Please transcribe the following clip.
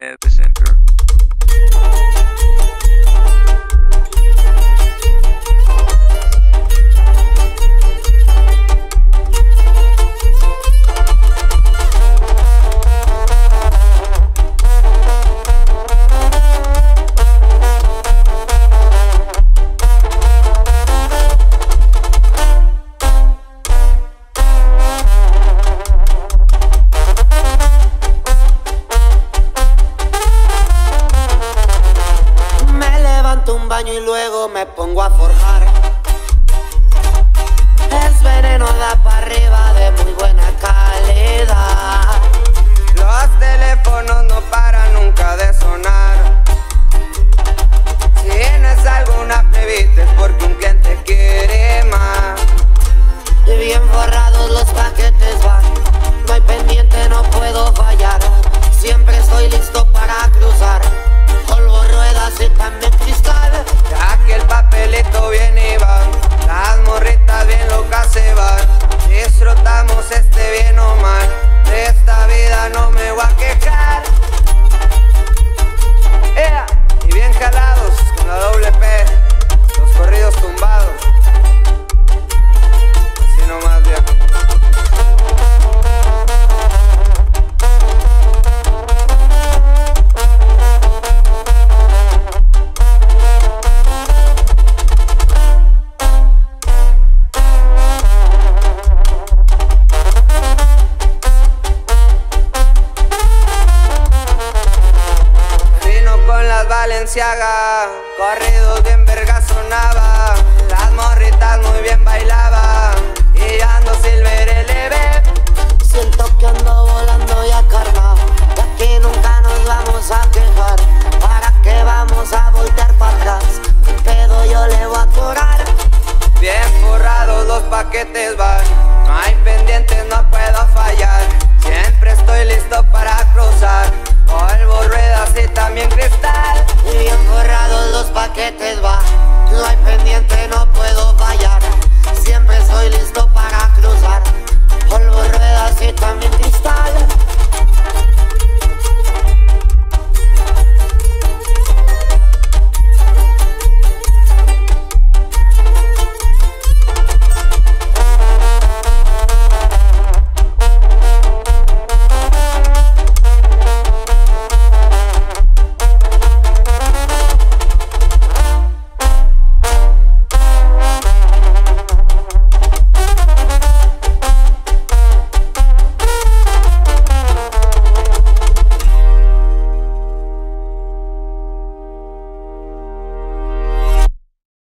web. Y luego me pongo a forjar. Es veneno da para arriba Valenciaga, corrido bien verga sonaba, las morritas muy bien bailaban y ando silver LB. Siento que ando volando ya cargado, y aquí nunca nos vamos a quejar, para qué vamos a voltear para atrás, pero yo le voy a curar. Bien forrados los paquetes van.